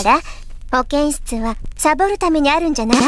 ほら、保健室はサボるためにあるんじゃない？